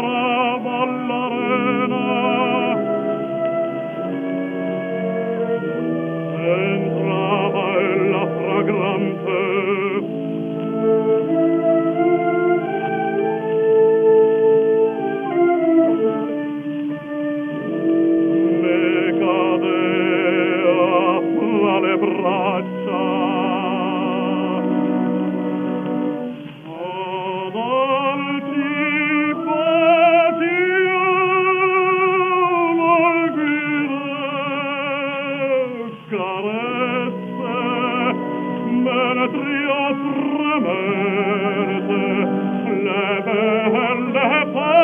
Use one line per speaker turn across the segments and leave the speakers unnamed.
entrava all'arena, entrava braccia, Tria tremente, leve le pas.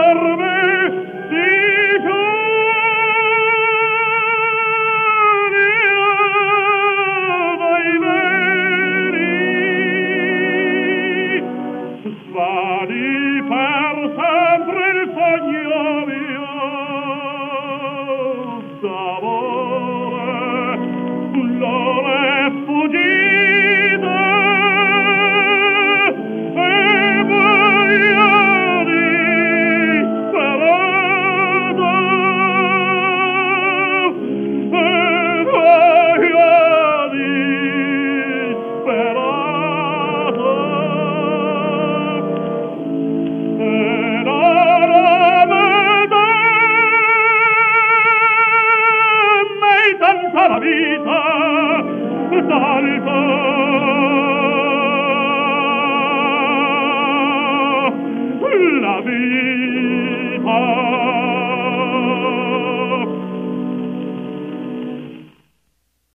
tutta la vita, salvo